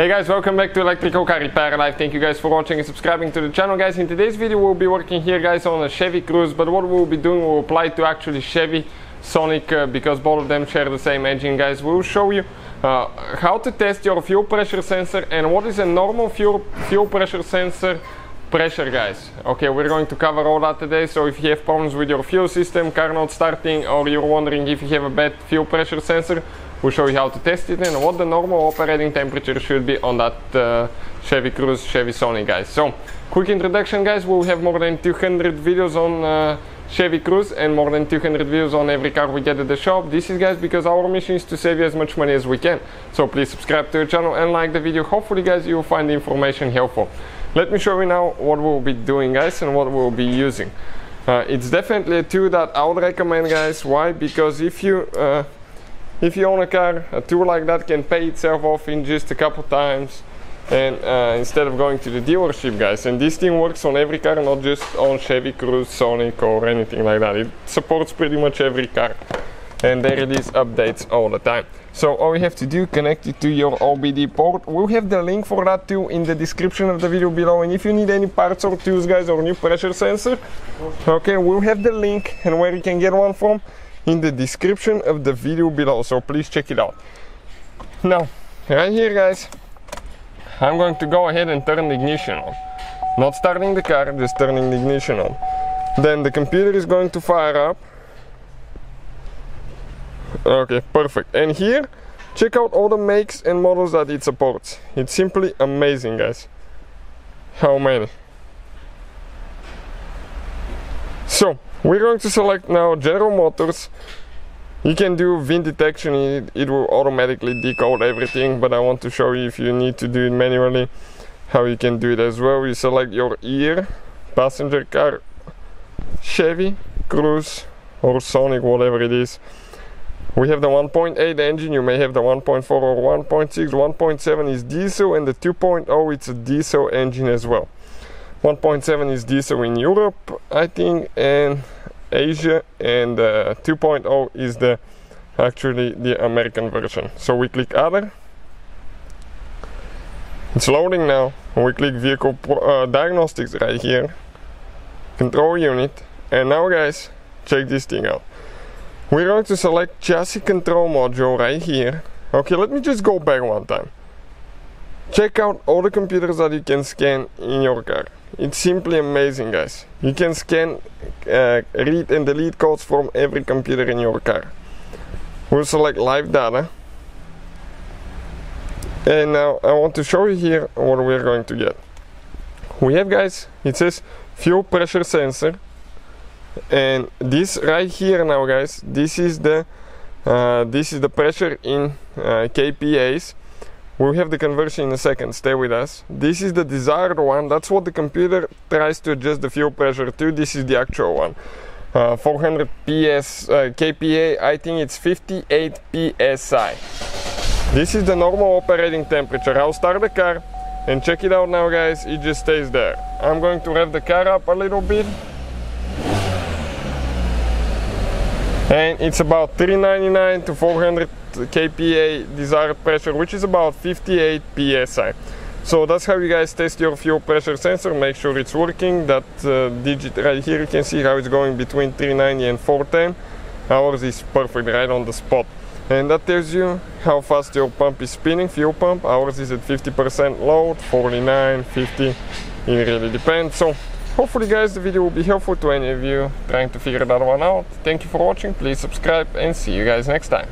Hey guys, welcome back to Electrical Car Repair Live. Thank you guys for watching and subscribing to the channel guys. In today's video we'll be working here guys on a Chevy Cruze, but what we'll be doing will apply to actually Chevy Sonic uh, because both of them share the same engine guys. We'll show you uh, how to test your fuel pressure sensor and what is a normal fuel, fuel pressure sensor pressure guys okay we're going to cover all that today so if you have problems with your fuel system car not starting or you're wondering if you have a bad fuel pressure sensor we'll show you how to test it and what the normal operating temperature should be on that uh, Chevy Cruze Chevy Sonic guys so quick introduction guys we'll have more than 200 videos on uh, Chevy Cruze and more than 200 videos on every car we get at the shop. This is guys because our mission is to save you as much money as we can. So please subscribe to the channel and like the video. Hopefully guys you will find the information helpful. Let me show you now what we'll be doing guys and what we'll be using. Uh, it's definitely a tool that I would recommend guys. Why? Because if you uh, if you own a car, a tool like that can pay itself off in just a couple times and uh, instead of going to the dealership guys. And this thing works on every car not just on Chevy Cruze Sonic or anything like that. It supports pretty much every car. And they release updates all the time. So all you have to do connect it to your OBD port. We'll have the link for that too in the description of the video below. And if you need any parts or tools guys or new pressure sensor okay we'll have the link and where you can get one from in the description of the video below so please check it out now right here guys I'm going to go ahead and turn the ignition on. Not starting the car, just turning the ignition on. Then the computer is going to fire up. Okay, perfect. And here, check out all the makes and models that it supports. It's simply amazing, guys. How many? So, we're going to select now General Motors you can do VIN detection, it, it will automatically decode everything, but I want to show you if you need to do it manually, how you can do it as well. You select your year, passenger car, Chevy, Cruze, or Sonic, whatever it is. We have the 1.8 engine, you may have the 1.4 or 1.6, 1.7 is diesel and the 2.0 it's a diesel engine as well. 1.7 is diesel in Europe, I think, and Asia and uh, 2.0 is the actually the American version. So we click other. It's loading now. We click vehicle uh, diagnostics right here. Control unit. And now guys, check this thing out. We're going to select chassis control module right here. Okay, let me just go back one time. Check out all the computers that you can scan in your car. It's simply amazing, guys. You can scan, uh, read and delete codes from every computer in your car. We'll select live data. And now I want to show you here what we're going to get. We have, guys, it says fuel pressure sensor. And this right here now, guys, this is the uh, this is the pressure in uh, kPAs We'll have the conversion in a second, stay with us. This is the desired one, that's what the computer tries to adjust the fuel pressure to. This is the actual one. Uh, 400 PS uh, kPa, I think it's 58 psi. This is the normal operating temperature. I'll start the car and check it out now guys, it just stays there. I'm going to rev the car up a little bit. And it's about 399 to 400 kPa desired pressure, which is about 58 psi. So that's how you guys test your fuel pressure sensor, make sure it's working. That uh, digit right here, you can see how it's going between 390 and 410. Ours is perfect, right on the spot. And that tells you how fast your pump is spinning, fuel pump. Ours is at 50% load, 49, 50, it really depends. So hopefully guys the video will be helpful to any of you trying to figure that one out. Thank you for watching, please subscribe and see you guys next time.